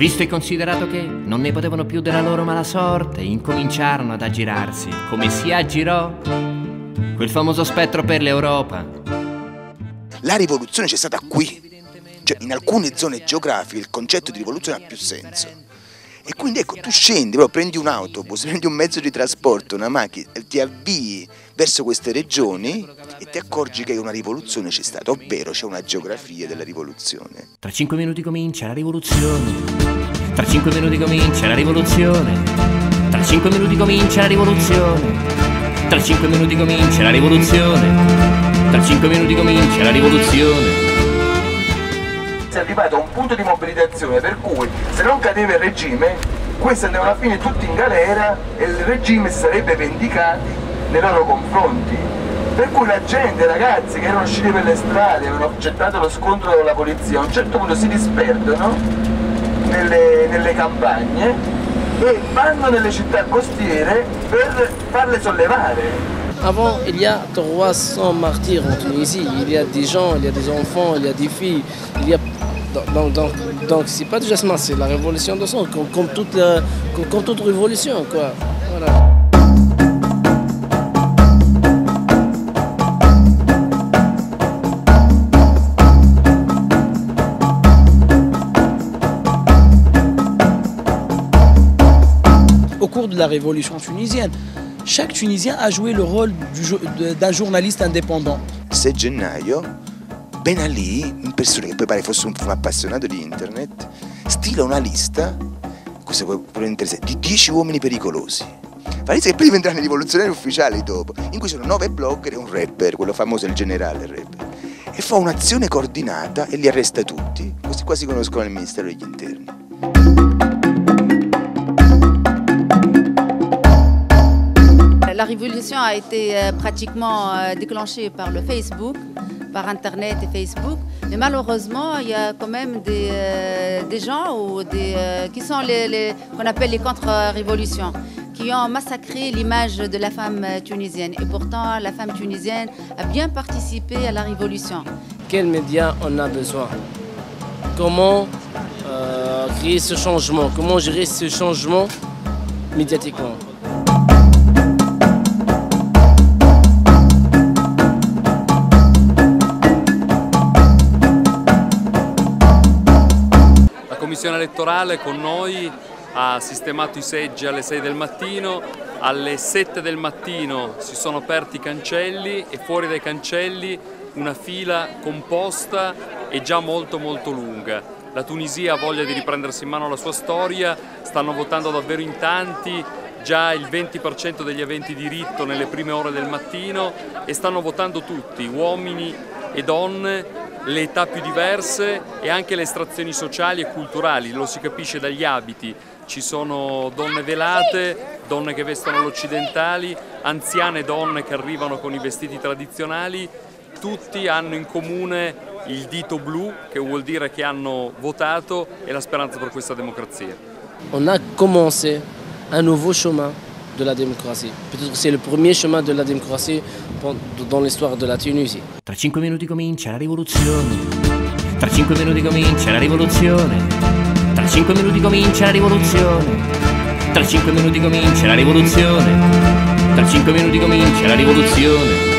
Visto e considerato che non ne potevano più della loro mala sorte, incominciarono ad aggirarsi, come si aggirò quel famoso spettro per l'Europa. La rivoluzione c'è stata qui, cioè in alcune zone geografiche il concetto di rivoluzione ha più senso. E quindi ecco, tu scendi, prendi un autobus, prendi un mezzo di trasporto, una macchina, ti avvii verso queste regioni e ti accorgi che una rivoluzione c'è stata, ovvero c'è una geografia della rivoluzione. Tra cinque minuti comincia la rivoluzione. Tra cinque minuti comincia la rivoluzione. Tra cinque minuti comincia la rivoluzione. Tra cinque minuti comincia la rivoluzione. Tra cinque minuti comincia la rivoluzione si è arrivato a un punto di mobilitazione per cui se non cadeva il regime questi andavano a fine tutti in galera e il regime si sarebbe vendicato nei loro confronti. Per cui la gente, ragazzi che erano usciti per le strade, avevano accettato lo scontro con la polizia, a un certo punto si disperdono nelle, nelle campagne e vanno nelle città costiere per farle sollevare. Avant, il y a 300 martyrs en Tunisie. Il y a des gens, il y a des enfants, il y a des filles. Donc, c'est pas du jasmin, c'est la révolution de sang, comme, toute, révolution. Au cours de la révolution tunisienne, chaque Tunisien a joué le rôle d'un journaliste indépendant. 6 gennaio, Ben Ali, un persona che poi pare fosse un, appassionato di internet, stila una lista, questo è interessante, di 10 uomini pericolosi. La lista che poi diventeranno i rivoluzionari ufficiali dopo, in cui sono 9 blogger e un rapper, quello famoso, il generale il rapper. E fa un'azione coordinata e li arresta tutti, questi qua si conoscono nel Ministero degli Interni. Révolution a été euh, pratiquement euh, déclenchée par le Facebook, par Internet et Facebook. Mais malheureusement, il y a quand même des, euh, gens ou des, qui sont les, qu'on appelle les contre-révolutions, qui ont massacré l'image de la femme tunisienne. Et pourtant, la femme tunisienne a bien participé à la révolution. Quels médias on a besoin? Comment créer ce changement? Comment gérer ce changement médiatiquement? Commissione elettorale con noi ha sistemato i seggi alle 6 del mattino, alle 7 del mattino si sono aperti i cancelli e fuori dai cancelli una fila composta e già molto molto lunga. La Tunisia ha voglia di riprendersi in mano la sua storia, stanno votando davvero in tanti, già il 20% degli aventi diritto nelle prime ore del mattino e stanno votando tutti, uomini e donne, le età più diverse e anche le estrazioni sociali e culturali, lo si capisce dagli abiti, ci sono donne velate, donne che vestono l'occidentali, anziane donne che arrivano con i vestiti tradizionali, tutti hanno in comune il dito blu che vuol dire che hanno votato e la speranza per questa democrazia. On a commencé un nouveau chemin de la démocratie. Peut-être que c'est le premier chemin de la démocratie dans l'histoire de la Tunisie. Tra cinque minuti comincia la rivoluzione. Tra cinque minuti comincia la rivoluzione. Tra cinque minuti comincia la rivoluzione. Tra cinque minuti comincia la rivoluzione. Tra cinque minuti comincia la rivoluzione.